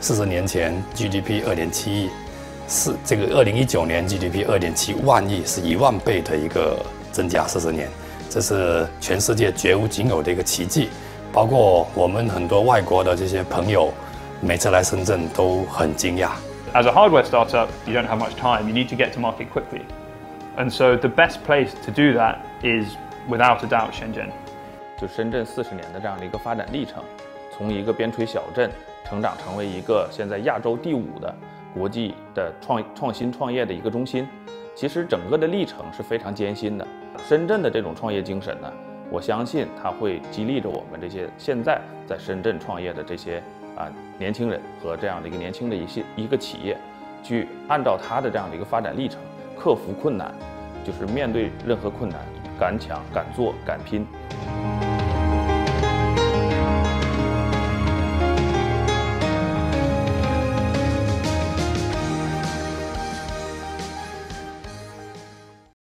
四十年前 GDP 二点七亿，是这个二零一九年 GDP 二点七万亿，是一万倍的一个增加，四十年，这是全世界绝无仅有的一个奇迹。包括我们很多外国的这些朋友，每次来深圳都很惊讶。As a hardware startup, you don't have much time. You need to get to market quickly. And so the best place to do that is, without a doubt, Shenzhen. 就深圳四十年的这样的一个发展历程，从一个边陲小镇成长成为一个现在亚洲第五的国际的创创新创业的一个中心，其实整个的历程是非常艰辛的。深圳的这种创业精神呢，我相信它会激励着我们这些现在在深圳创业的这些啊年轻人和这样的一个年轻的一些一个企业，去按照它的这样的一个发展历程，克服困难，就是面对任何困难，敢抢敢做敢拼。